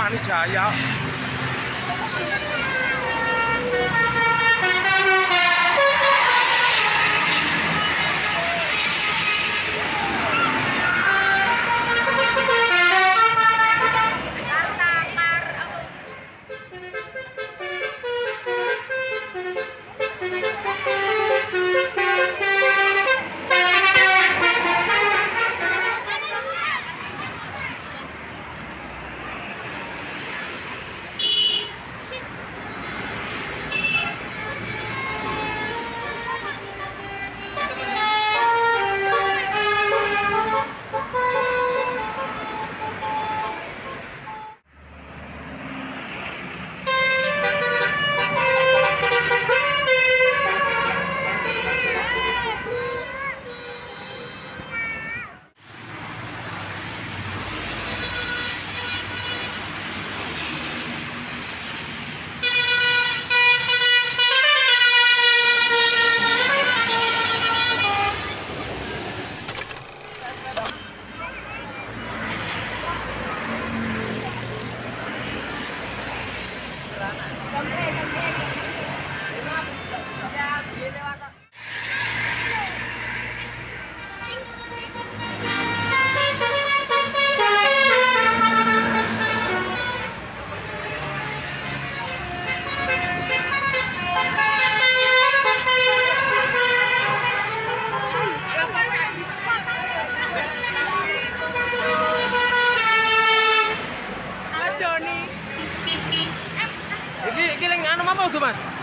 Irfan mamão, Tomás.